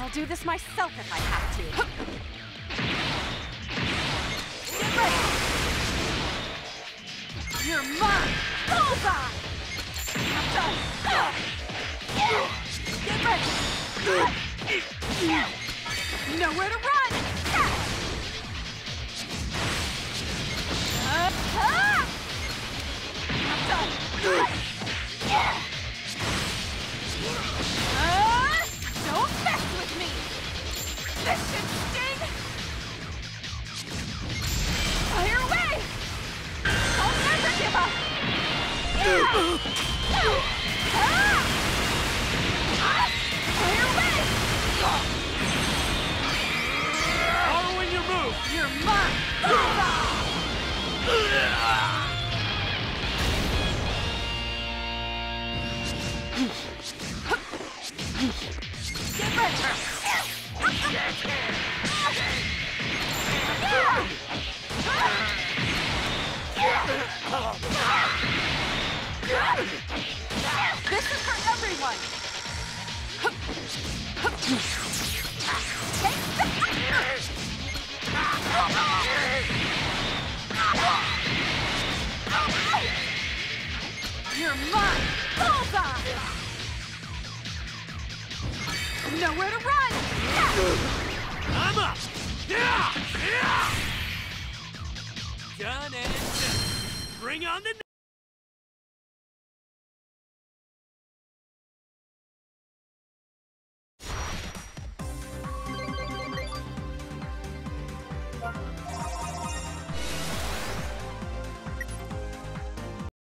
I'll do this myself if I have to. Get ready! You're mine! Bullseye! I'm done! Get ready! Nowhere to run! Uh, ah! I'm done! Following your move! You're mine! Get ready! are mine! Bullseye! Nowhere to run! I'm up! Yeah! Yeah! Done and done. Bring on the... Thank